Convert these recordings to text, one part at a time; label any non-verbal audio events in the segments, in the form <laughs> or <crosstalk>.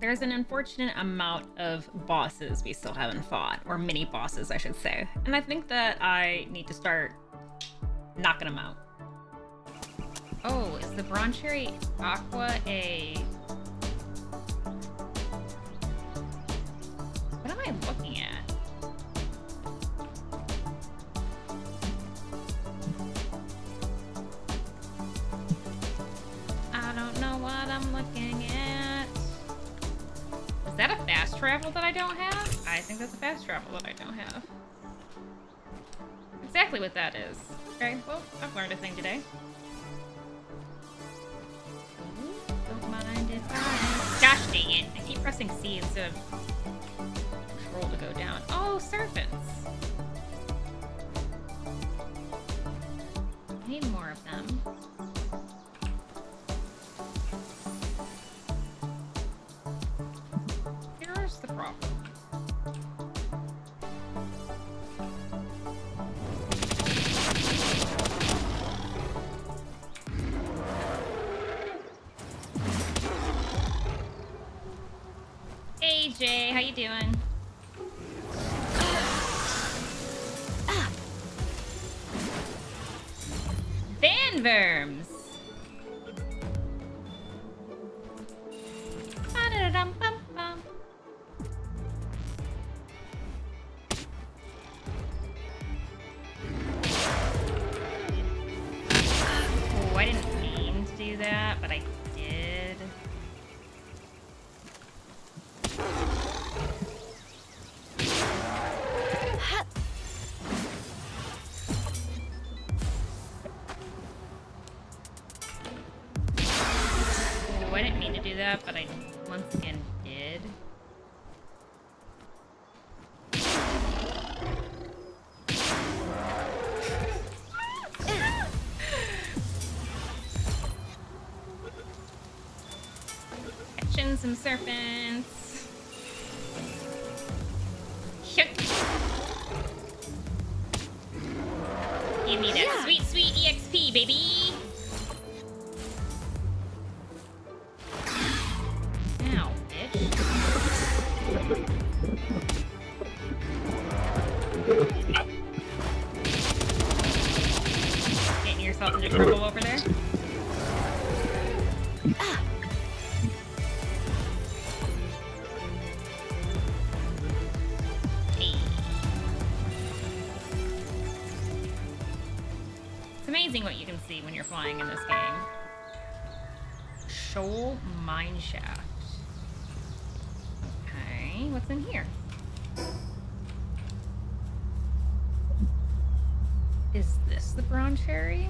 there's an unfortunate amount of bosses we still haven't fought, or mini bosses, I should say. And I think that I need to start knocking them out. Oh, is the Broncherry Aqua a... travel that I don't have? I think that's a fast travel that I don't have. Exactly what that is. Okay, well, I've learned a thing today. Don't mind if I... Gosh dang it. I keep pressing C instead of control to go down. Oh, serpents. I need more of them. Did. I didn't mean to do that, but I serpents. Shook. Give me that sweet, sweet EXP, baby. Ow, bitch. What's in here? Is this the Broncherry?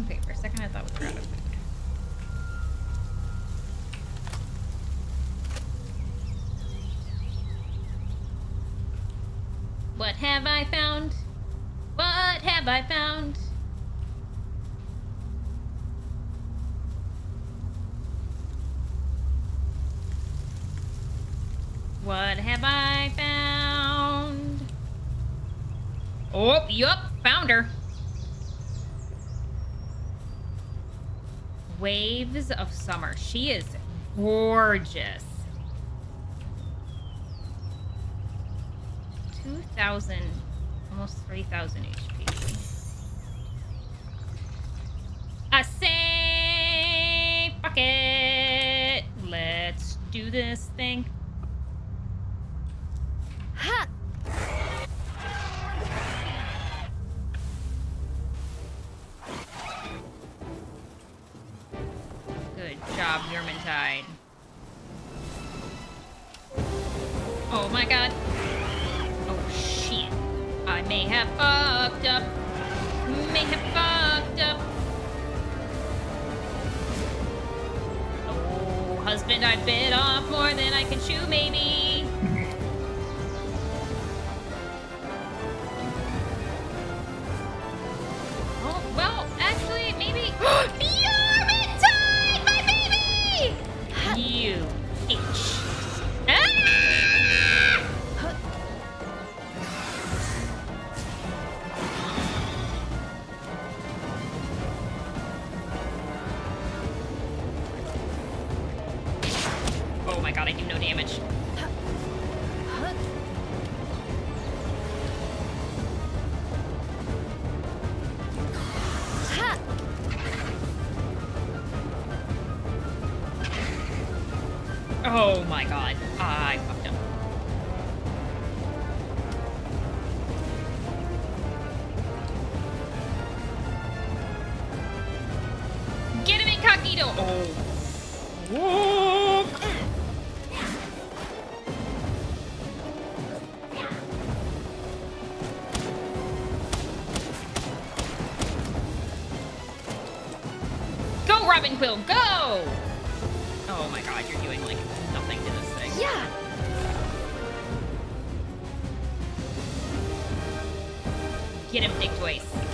Okay, for a second I thought we were out of food. What have I found? Have I found? What have I found? Oh, yup, found her. Waves of Summer. She is gorgeous. 2,000, almost 3,000 HP. Do this thing. Ha! Good job, Jormuntide. Oh my god. Oh shit. I may have fucked up. Husband, I bit off more than I can chew, maybe. my god, I do no damage. Get him, Digtoise.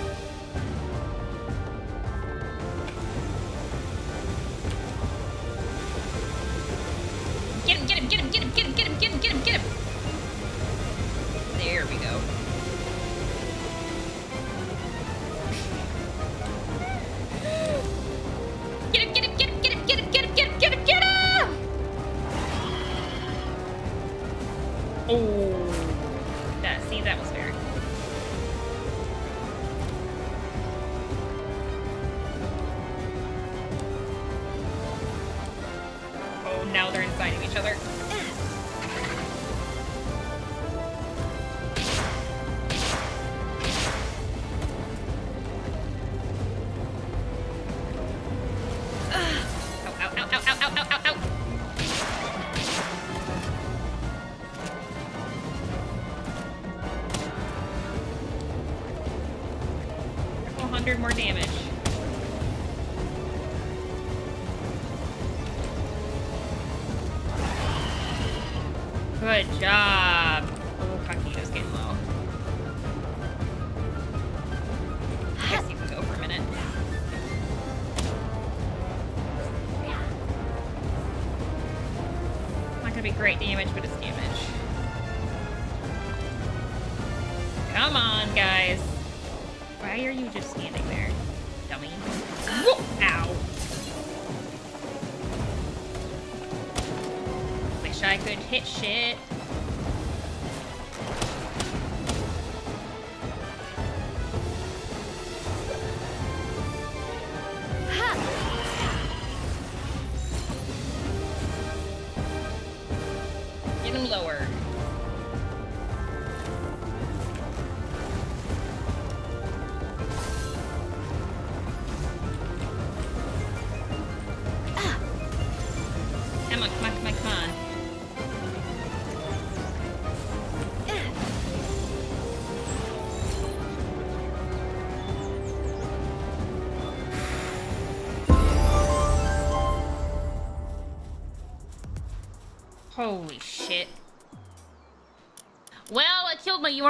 good hit shit.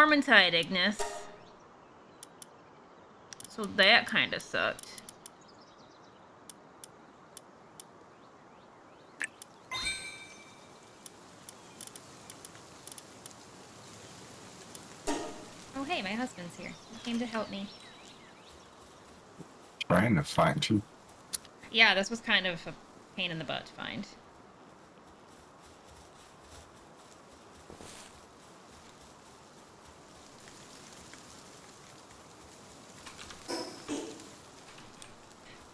I killed my Jormuntide, Ignis. So that kind of sucked. Oh, hey, my husband's here. He came to help me. Trying to find you. Yeah, this was kind of a pain in the butt to find.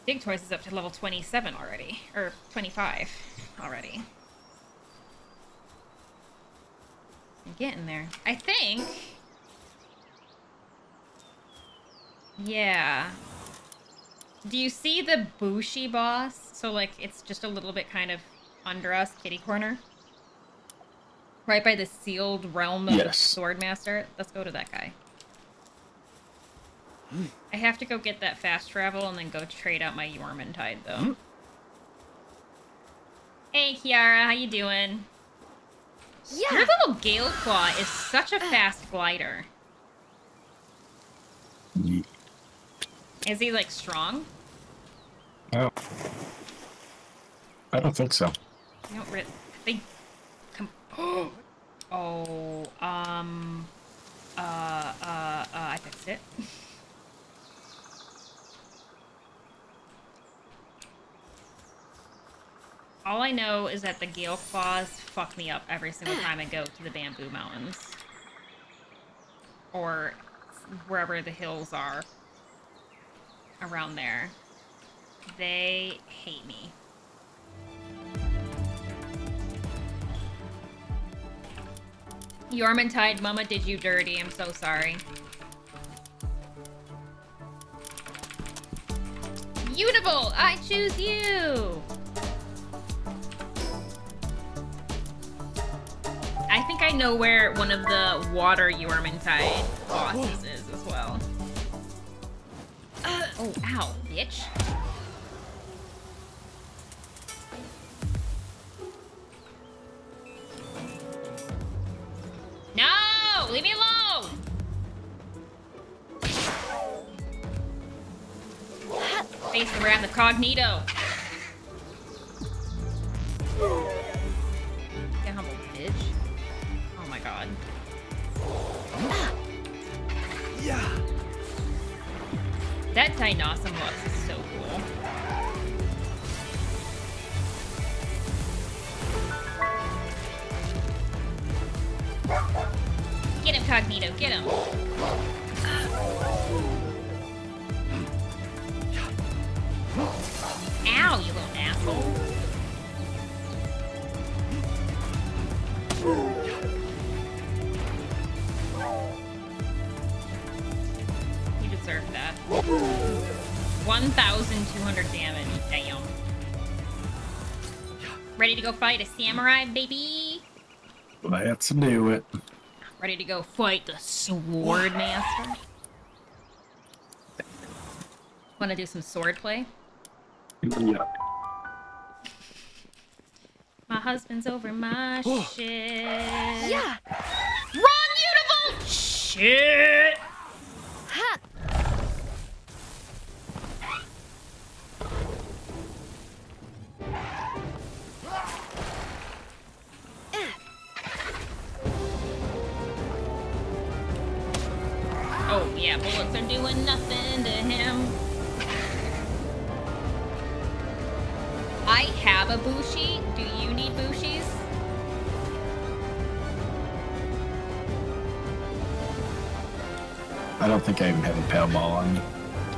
Digtoise is up to level 27 already. Or 25 already. I'm getting there. I think... Yeah. Do you see the Bushi boss? So, like, it's just a little bit kind of under us, kitty corner. Right by the sealed realm of the Yes. Swordmaster. Let's go to that guy. I have to go get that fast travel and then go trade out my Jormuntide, though. Hey, Kiara, how you doing? Yeah. Your little Galeclaw is such a fast glider. Ye- Is he, like, strong? Oh. I don't think so. I don't re- they come. <gasps> oh, um, uh, uh, uh, I fixed it. <laughs> All I know is that the Galeclaws fuck me up every single time I go to the Bamboo Mountains. Or wherever the hills are. Around there. They hate me. Jormuntide, Mama did you dirty. I'm so sorry. Beautiful! I choose you! I know where one of the water Jormuntide bosses is as well. Uh, oh, ow, bitch. No! Leave me alone! Face the wrath of Cognito. That Dinosaur looks is so cool. Get him, Cognito, get him. Ow, you little asshole. Deserve that. 1,200 damage. Damn. Ready to go fight a samurai, baby? Let's do it. Ready to go fight the sword master? Want to do some sword play? Yeah. My husband's over my shit. Yeah. Run, beautiful! Shit! Yeah, bullets are doing nothing to him. I have a Bushi. Do you need Bushis? I don't think I even have a paddle ball on me.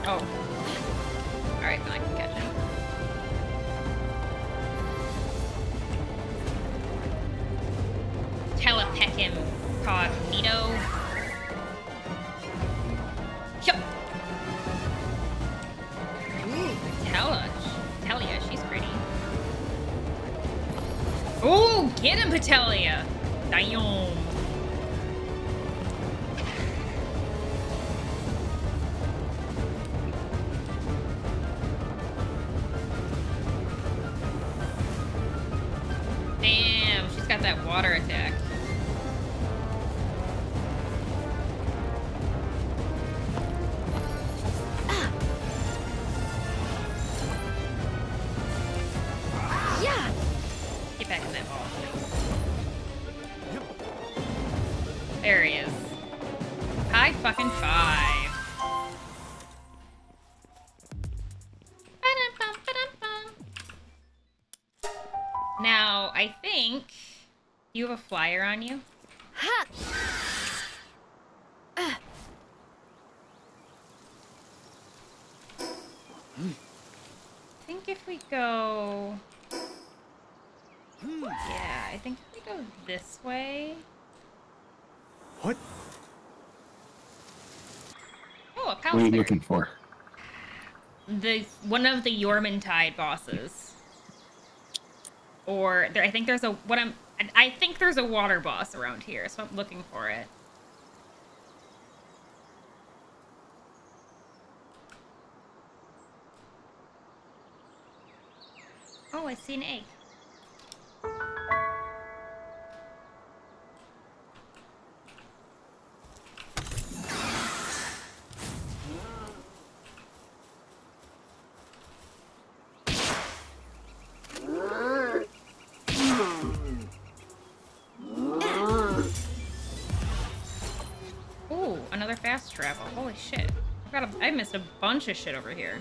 Oh. Alright, then I can catch him. Telepeck him, Cognito. Damn. Damn, There he is. High fucking five. Now, I think you have a flyer on you. Ha. I think if we go... Yeah, I think if we go this way... What? Oh, a What are you looking for? the one of the Jormuntide bosses. Or there, I think there's a what I'm. I think there's a water boss around here, so I'm looking for it. Oh, I see an egg. Travel. Holy shit. I've got a, I missed a bunch of shit over here.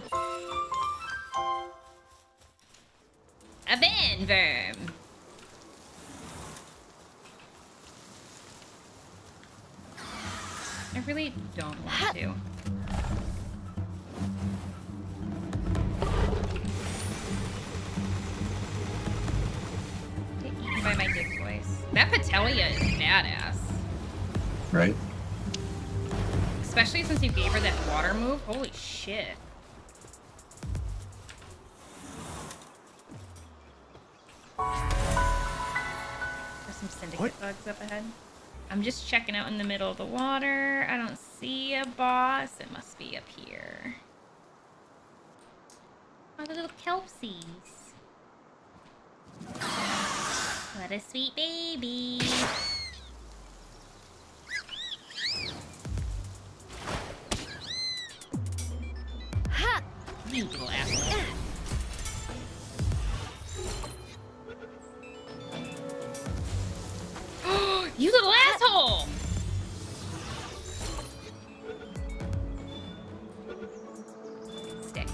A Babin Verm. I really don't want to. Get eaten by my Digtoise. That Petallia is badass. Right? Especially since you gave her that water move. Holy shit. There's some syndicate What? bugs up ahead. I'm just checking out in the middle of the water. I don't see a boss. It must be up here. Oh, the little Kelpseas. What a sweet baby. <gasps> You little asshole. you little asshole! Stick.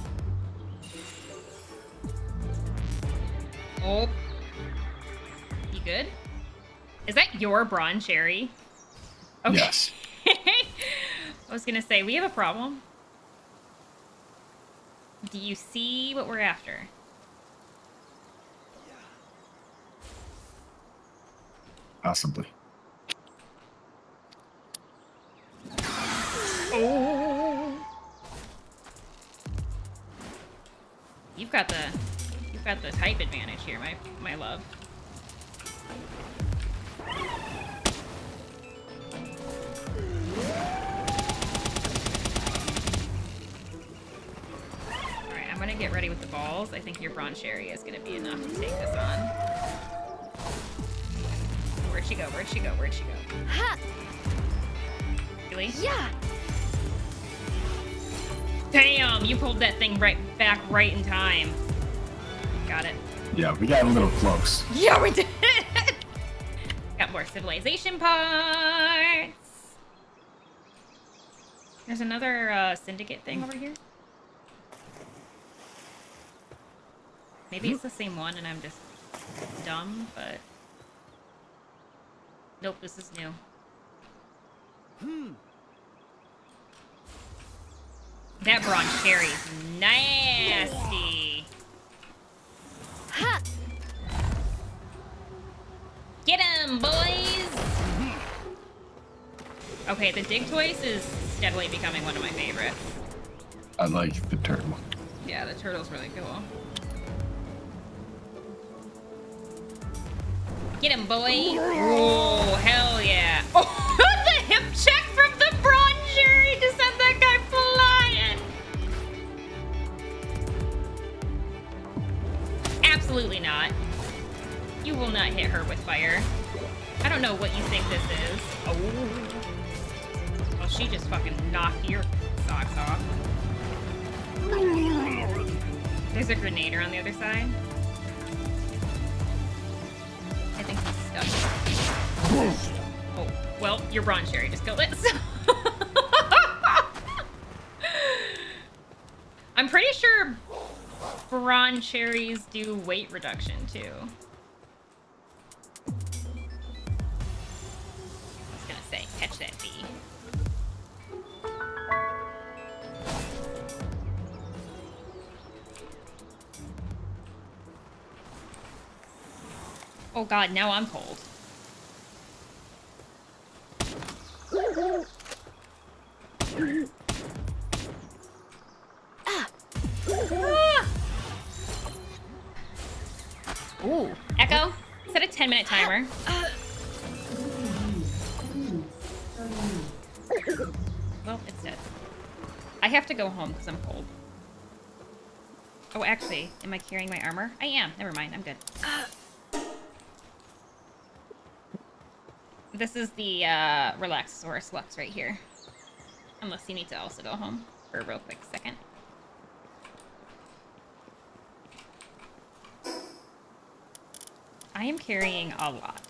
Oh. You good? Is that your Broncherry? Okay. Yes. <laughs> I was gonna say, we have a problem. Do you see what we're after? Possibly. Oh. You've got the you've got the type advantage here, my my love. I'm gonna get ready with the balls. I think your Broncherry is gonna be enough to take this on. Where'd she go? Where'd she go? Where'd she go? Ha! Really? Yeah! Damn, you pulled that thing right back right in time. Got it. Yeah, we got a little close. Yeah, we did. <laughs> Got more civilization parts. There's another uh, syndicate thing over here. Maybe it's the same one and I'm just dumb, but... Nope, this is new. Hmm. That Broncherry's nasty. Ha! Get him, boys! Okay, the Digtoise is steadily becoming one of my favorites. I like the turtle. Yeah, the turtle's really cool. Get him, boy! Oh, hell yeah! Oh, <laughs> the hip check from the bronze jury to send that guy flying! Absolutely not. You will not hit her with fire. I don't know what you think this is. Oh. Well, she just fucking knocked your socks off. There's a grenader on the other side. Oh, well, your Broncherry just killed it. <laughs> I'm pretty sure Broncherries do weight reduction too. I was gonna say, catch that bee. Oh god, now I'm cold. Because I'm cold. Oh, actually, am I carrying my armor? I am. Never mind, I'm good. This is the uh, Relaxosaurus Lux right here. Unless you need to also go home for a real quick second. I am carrying a lot.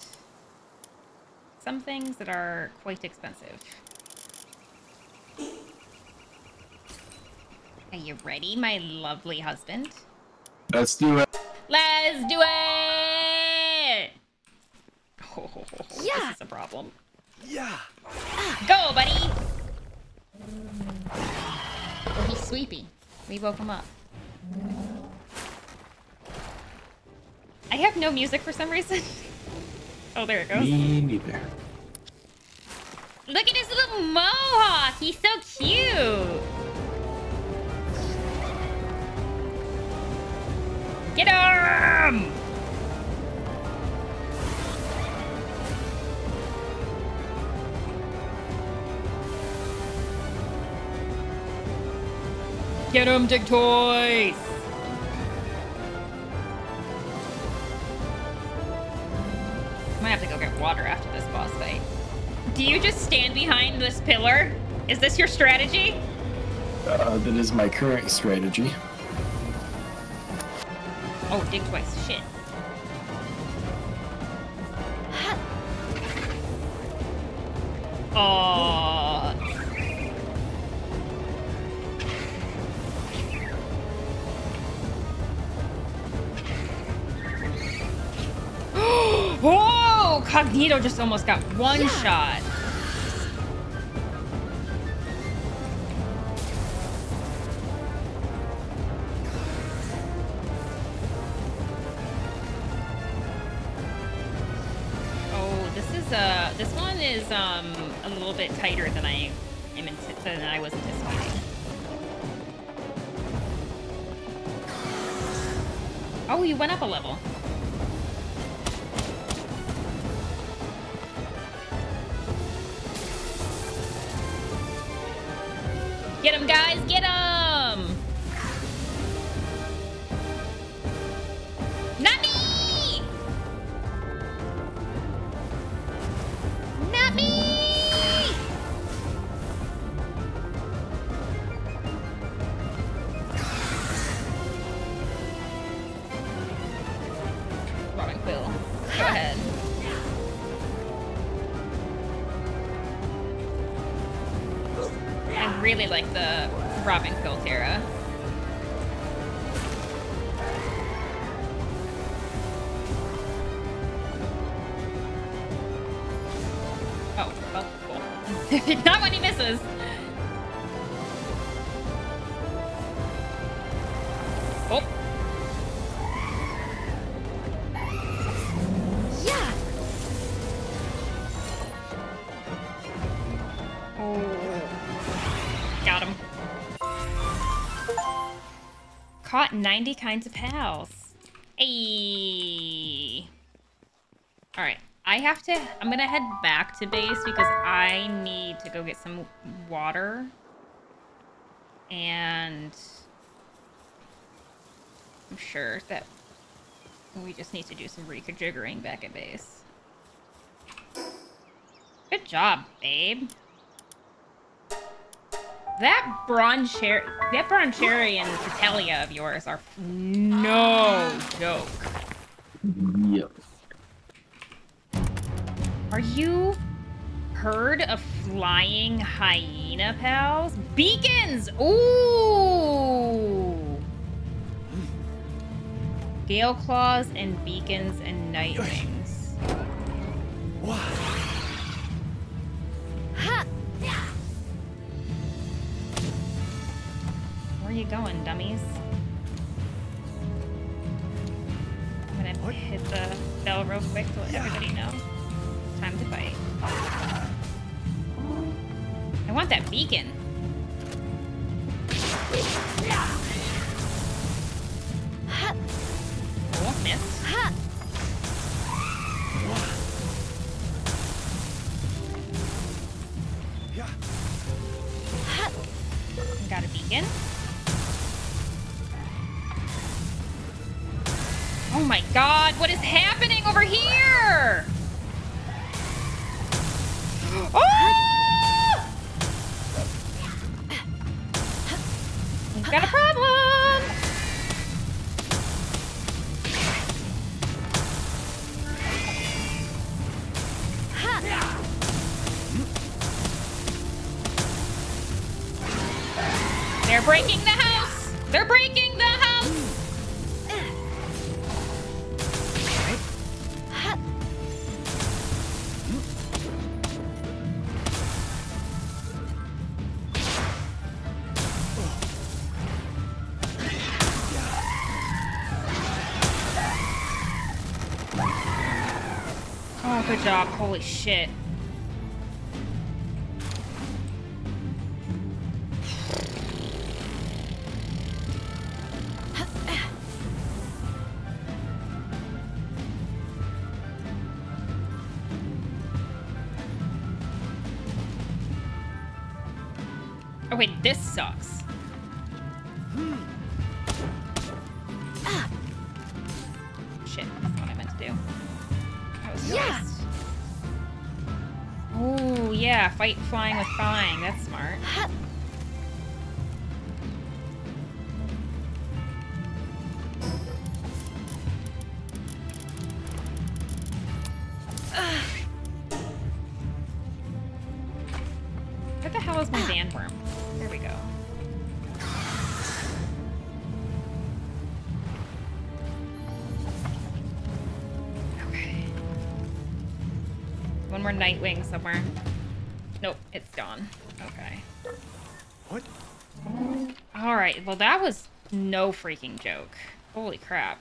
Some things that are quite expensive. Are you ready, my lovely husband? Let's do it. Let's do it! Oh, <laughs> Yeah. This is a problem. Yeah. Ah, go, buddy! Oh, he's sleepy. We woke him up. I have no music for some reason. <laughs> oh, there it goes. Me neither. Look at his little mohawk. He's so cute. Get him! Get him, Digtoise! Might have to go get water after this boss fight. Do you just stand behind this pillar? Is this your strategy? Uh, that is my current strategy. Oh, Digtoise. Shit. Oh. <gasps> Whoa! Cognito just almost got one shot. Um a little bit tighter than I am than I was anticipating. Oh, you went up a level. Really like the Robin Quill Terra. Oh, well, cool. <laughs> Not Caught 90 kinds of pals. Hey. All right. I have to, I'm gonna head back to base because I need to go get some water. And I'm sure that we just need to do some reconfiguring back at base. Good job, babe. That bronze that Broncherry and Petallia of yours are no joke. Yep. Are you heard of flying hyena pals? Beakons! Ooh! Galeclaws and Beakons and Nitewings. Wow. Where you going, dummies? I'm gonna What? hit the bell real quick to let Yeah. everybody know. Time to fight. I want that Beakon. Holy shit. Oh wait, this sucks. Shit, that's what I meant to do. Yeah. Yeah, fight flying with flying. That's smart. Ha. What the hell is my bandworm? There we go. Okay. One more Nitewing somewhere. Nope, it's gone. Okay. What? Alright, well that was no freaking joke. Holy crap.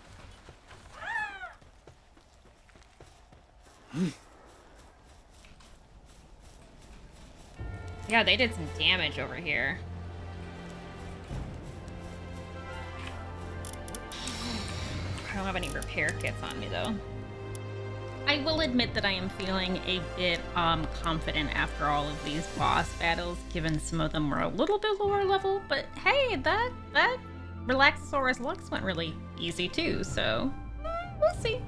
Hmm. Yeah, they did some damage over here. I don't have any repair kits on me though. I will admit that I am feeling a bit um, confident after all of these boss battles, given some of them were a little bit lower level. But hey, that that Relaxosaurus Lux went really easy too, so we'll see.